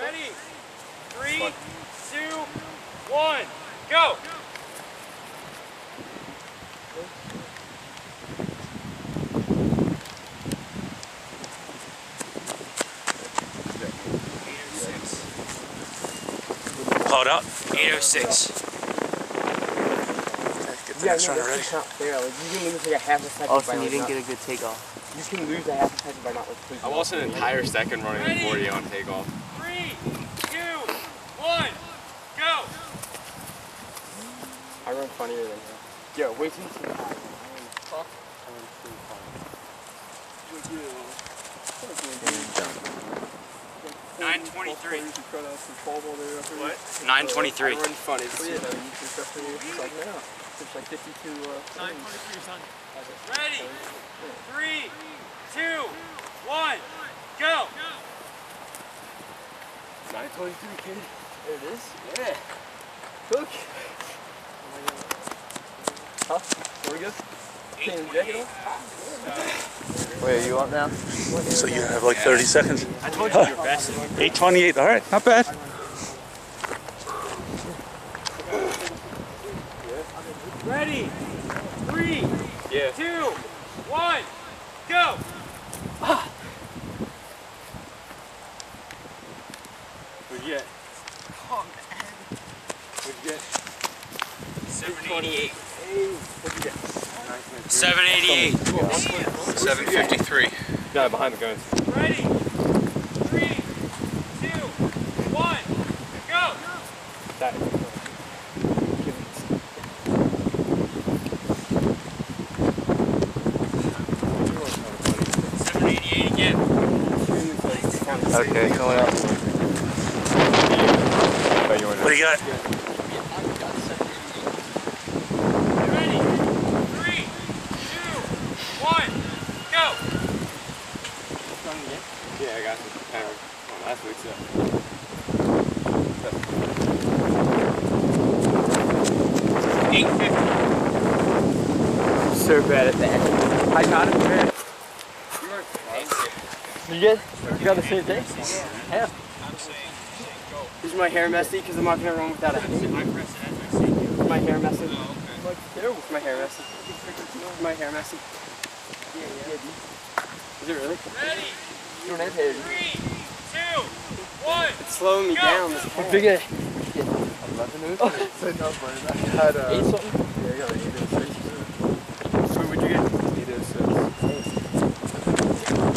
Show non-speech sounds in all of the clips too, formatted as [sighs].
Ready? Three, two, one, go! Hold up. 806. Yeah, next no, runner that's not fair. Like, you can lose like a half a second Also, by you didn't not, get a good takeoff. You can lose a half a second by not like taking I lost an entire second running Ready? 40 on takeoff. Three, two, one, go! I run funnier than him. Yo, wait till you see the high. Fuck. Nine twenty-three. What? 923. I funny. So yeah, no, you can definitely, it's like, no, it's like 52, uh, Ready? Three, two, one, go! 923, kid. There it is? Yeah. Cook. Huh? There we go. Can you jacket off? Wait, are you up now? So you have like 30 seconds. I told you you're best. [laughs] 828. All right, not bad. Ready? Three, Yeah. two, one, go! [sighs] What'd you get? What'd you get? 788. What'd you get? 788. 753. No, behind the guns. Ready? Three, two, one, go! That. Seven eighty-eight again. Okay, coming up. What do you got? Ready? Three, two, one, go! Yeah, I got the camera on last week's. Yeah. Eight fifty. So bad at that. I got it, man. You good? You got the same thing? Yeah. Is my hair messy? Because I'm not going to run without it. Is my hair messy? Is my hair messy? Is my hair messy? Yeah, yeah. Is it really? Ready? You don't have hair. Three, two, one. It's slowing me Go. down. This hair. Big A. 11 oh. Eight something? Yeah, I got eight an 806. What would you get? Eight 806.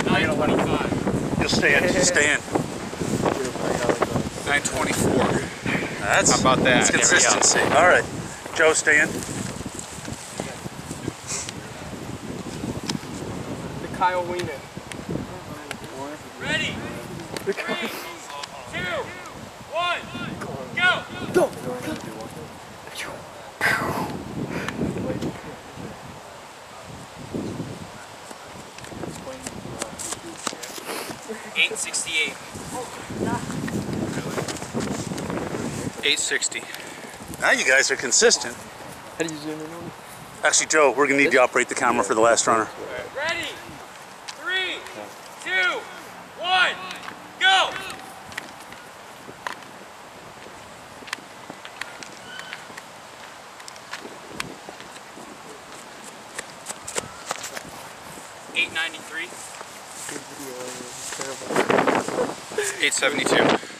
Nine twenty-five. You'll stand. Stand. 924. That's, How about that? that's consistency. All right. Joe, stand. The Kyle Weiner. Ready? Three, two, one, go! Eight sixty-eight. 860. Now you guys are consistent. How do you zoom in on Actually, Joe, we're going to need you to operate the camera for the last runner. Ready? Three, two, one, go! Eight ninety-three. 872.